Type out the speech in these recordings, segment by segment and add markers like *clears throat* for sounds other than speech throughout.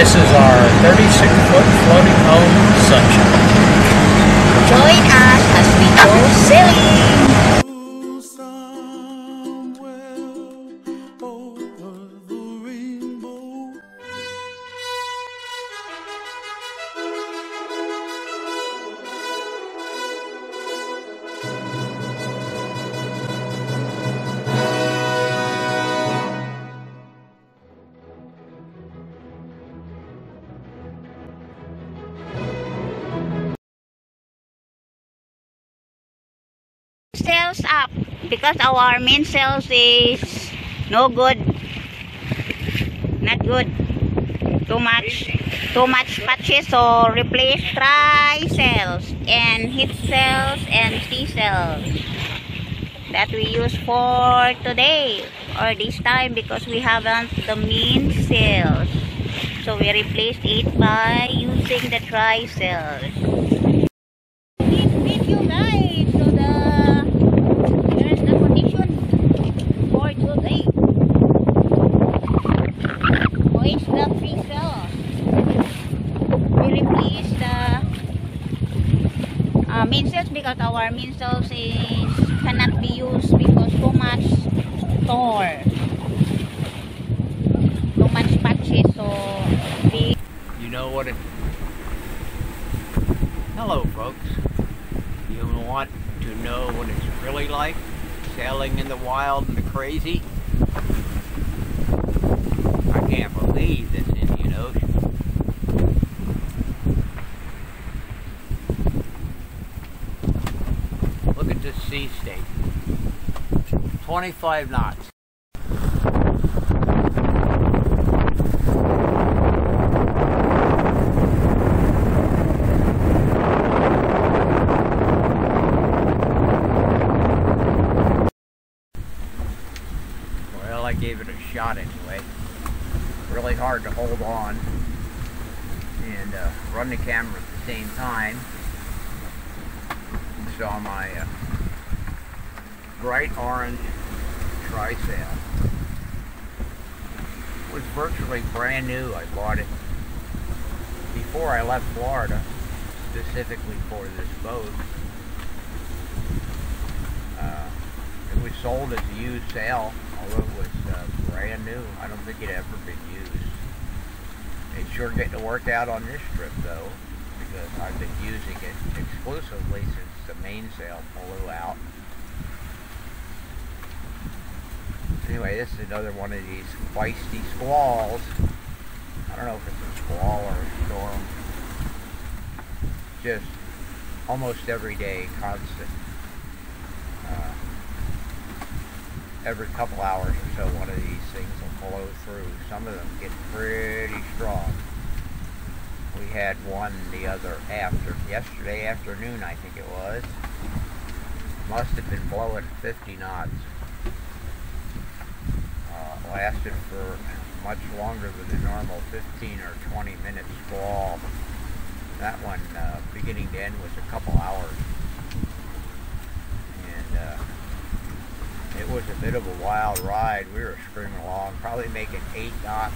This is our 36 foot floating home sunshine. Join us as we go sailing. Because our main sails is no good. Not good. Too much. Too much patches. So replace try sails and hit cells and sea cells that we use for today or this time because we haven't the main sails So we replaced it by using the try sails. Meet you guys. So the here's the condition for today. The. We replace the uh, main sails because our main sails is cannot be used because too much store. Too much patches so we You know what it. Hello, folks. You want to know what it's really like sailing in the wild and the crazy? I can't believe this Indian Ocean. Look at this sea state 25 knots. Well, I gave it a shot anyway. Really hard to hold on and uh, run the camera at the same time. You saw my uh, bright orange trysail. It was virtually brand new. I bought it before I left Florida, specifically for this boat. Uh, it was sold as a used sail, although it was uh, brand new. I don't think it ever been used. It's sure getting to work out on this trip though, because I've been using it exclusively since the mainsail blew out. Anyway, this is another one of these feisty squalls. I don't know if it's a squall or a storm. Just almost every day, constant. Uh, every couple hours or so, one of these things will blow through. Some of them get pretty strong. We had one the other after, yesterday afternoon, I think it was. Must have been blowing 50 knots. Lasted for much longer than the normal 15 or 20 minute squall. That one, uh, beginning to end, was a couple hours. And uh, it was a bit of a wild ride. We were screaming along, probably making eight knots.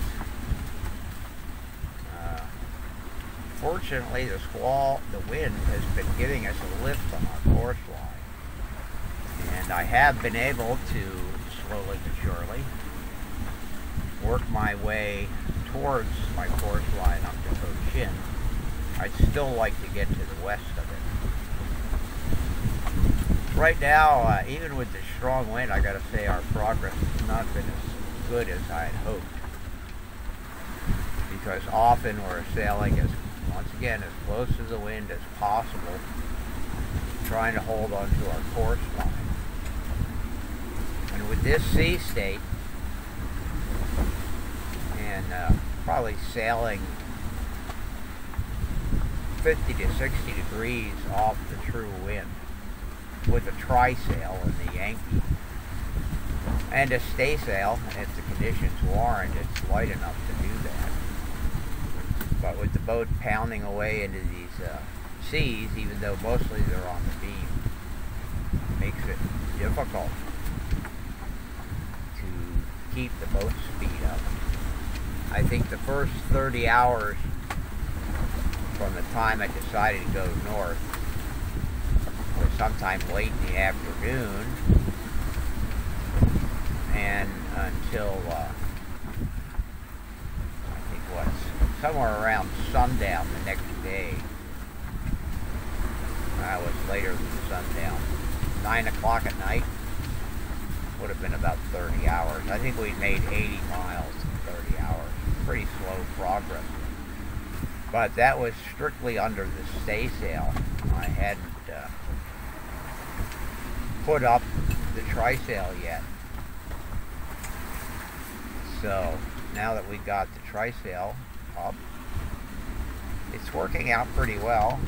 Uh, fortunately, the squall, the wind, has been giving us a lift on our course line. And I have been able to, slowly but surely, work my way towards my course line up to Ho Cochin. I'd still like to get to the west of it. Right now, uh, even with the strong wind, I gotta say our progress has not been as good as I had hoped. Because often we're sailing as, once again, as close to the wind as possible, trying to hold on to our course line. And with this sea state, uh, probably sailing 50 to 60 degrees off the true wind with a trysail in the Yankee. And a staysail, if the conditions warrant, it's light enough to do that. But with the boat pounding away into these uh, seas, even though mostly they're on the beam, makes it difficult to keep the boat speed up. I think the first 30 hours from the time I decided to go north was sometime late in the afternoon and until uh, I think was somewhere around sundown the next day. I was later than sundown. Nine o'clock at night would have been about 30 hours. I think we made 80 miles in 30 hours. Pretty slow progress. But that was strictly under the stay sail. I hadn't uh, put up the trysail yet. So now that we got the trysail up, it's working out pretty well.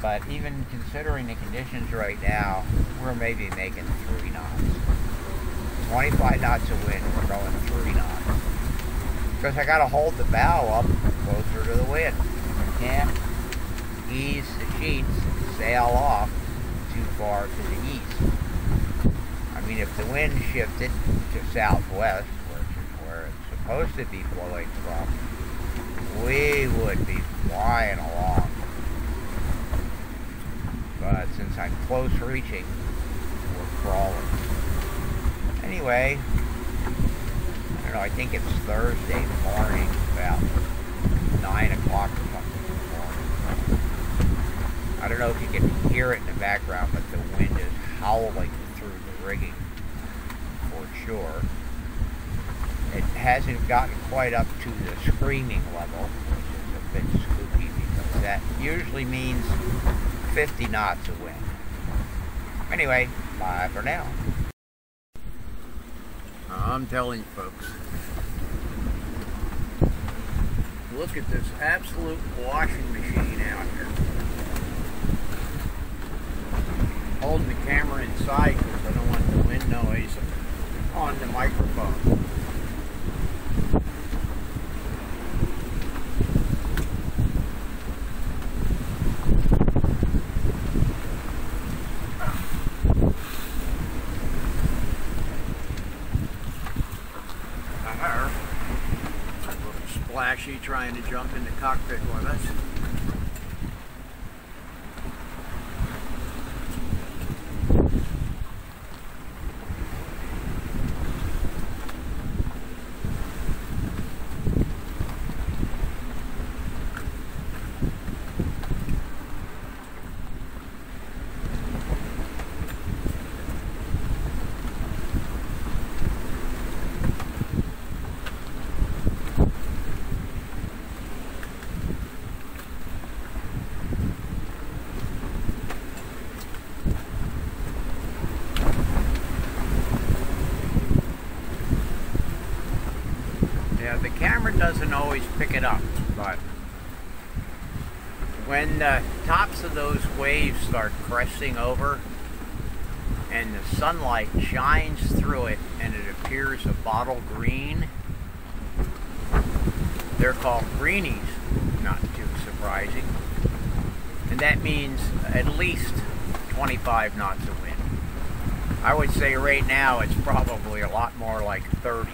But even considering the conditions right now, we're maybe making three knots. 25 knots of wind, we're going three knots. Because I got to hold the bow up closer to the wind. Can't ease the sheets, sail off too far to the east. I mean, if the wind shifted to southwest, which is where it's supposed to be blowing from, we would be flying along. But since I'm close reaching, we're crawling. Anyway, I don't know, I think it's Thursday morning, about 9 o'clock or something. I don't know if you can hear it in the background, but the wind is howling through the rigging for sure. It hasn't gotten quite up to the screaming level, which is a bit spooky because that usually means 50 knots of wind. Anyway, bye for now. I'm telling you folks, look at this absolute washing machine out here. Holding the camera inside because I don't want the wind noise on the microphone. Her, a little splashy trying to jump in the cockpit with us. Yeah, the camera doesn't always pick it up, but when the tops of those waves start cresting over and the sunlight shines through it and it appears a bottle green, they're called greenies, not too surprising. And that means at least 25 knots of wind. I would say right now it's probably a lot more like 30.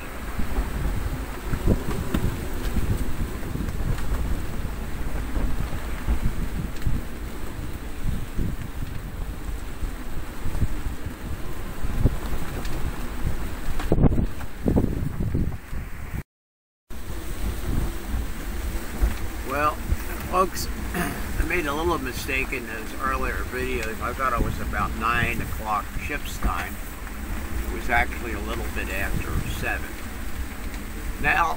Well, folks, *clears throat* I made a little mistake in those earlier videos. I thought it was about 9 o'clock ship's time. It was actually a little bit after 7. Now,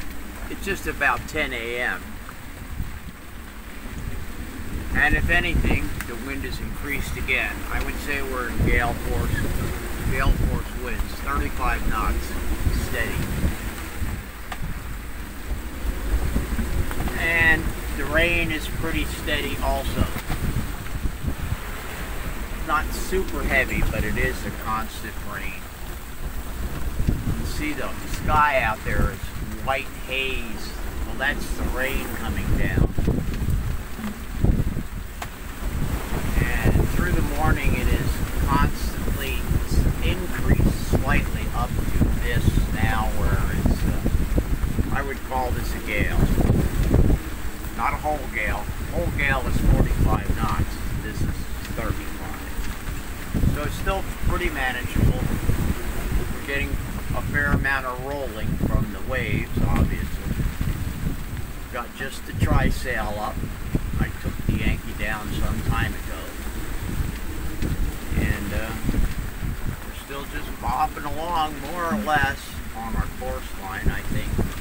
it's just about 10 a.m. And if anything, the wind has increased again. I would say we're in gale force, gale force winds, 35 knots, steady. And the rain is pretty steady also. Not super heavy, but it is a constant rain. You can see the sky out there is white haze. Well, that's the rain coming down. And through the morning, it is constantly increased slightly up to this now, where it's uh, I would call this a gale. Not a whole gale. Whole gale is 45 knots. This is 35. So it's still pretty manageable. We're getting a fair amount of rolling from the waves, obviously. Got just the trysail up. I took the Yankee down some time ago. And uh, we're still just bopping along more or less on our course line, I think.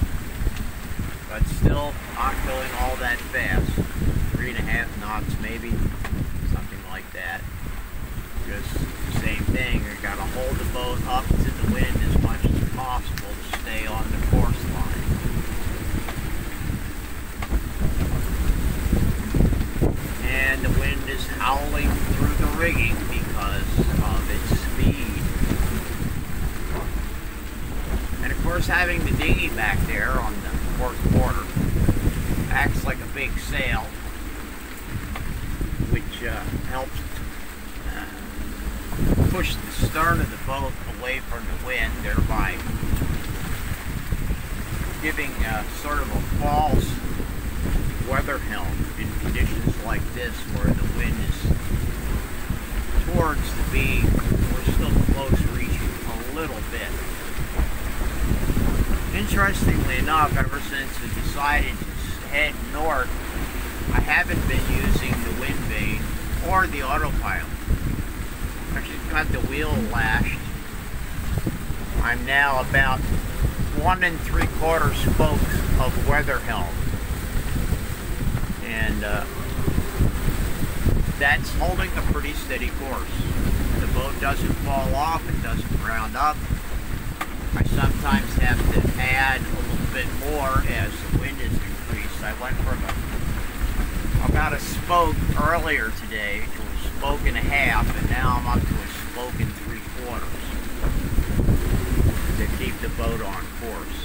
But still not going all that fast. Three and a half knots maybe, something like that. Just the same thing, you gotta hold the boat up to the wind as much as possible to stay on the course line. And the wind is howling through the rigging because of its speed. And of course having the dinghy back there on quarter acts like a big sail, which uh, helps uh, push the stern of the boat away from the wind, thereby giving uh, sort of a false weather helm in conditions like this where the wind is towards the beam. We're still close reaching a little bit. Interestingly enough, ever since I decided to head north, I haven't been using the wind vane or the autopilot. I just got the wheel lashed. I'm now about one and three quarter spokes of weather helm. And uh, that's holding a pretty steady course. The boat doesn't fall off, it doesn't round up. I sometimes have to add a little bit more as the wind is increased. I went from a, about a spoke earlier today to a spoke and a half, and now I'm up to a spoke and three quarters to keep the boat on course.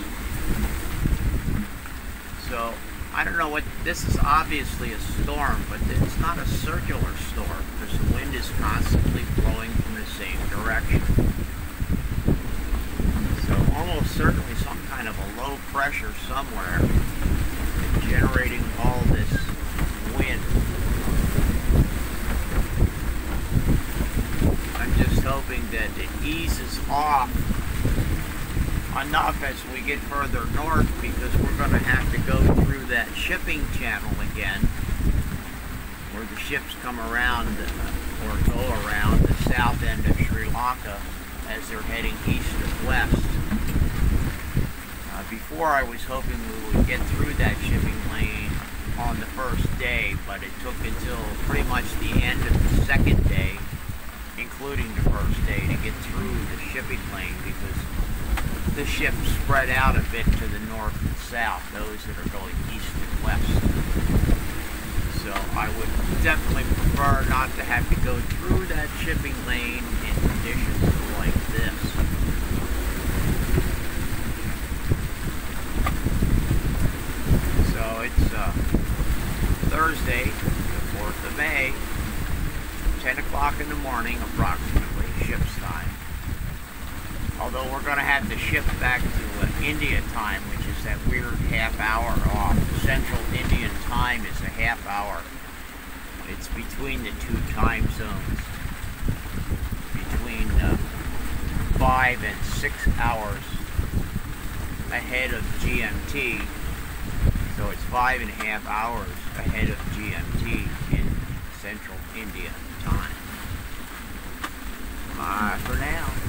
So, I don't know what, this is obviously a storm, but it's not a circular storm because the wind is constantly blowing from the same direction. Almost certainly some kind of a low pressure somewhere generating all this wind. I'm just hoping that it eases off enough as we get further north because we're going to have to go through that shipping channel again where the ships come around or go around the south end of Sri Lanka as they're heading east and west. Before I was hoping we would get through that shipping lane on the first day, but it took until pretty much the end of the second day, including the first day, to get through the shipping lane because the ships spread out a bit to the north and south, those that are going east and west. So I would definitely prefer not to have to go through that shipping lane in conditions like this. So it's uh, Thursday, the 4th of May, 10 o'clock in the morning approximately, ship's time. Although we're going to have to shift back to uh, India time, which is that weird half hour off. Central Indian time is a half hour. It's between the two time zones. Between uh, five and six hours ahead of GMT. So it's five and a half hours ahead of GMT in Central India time. Bye for now.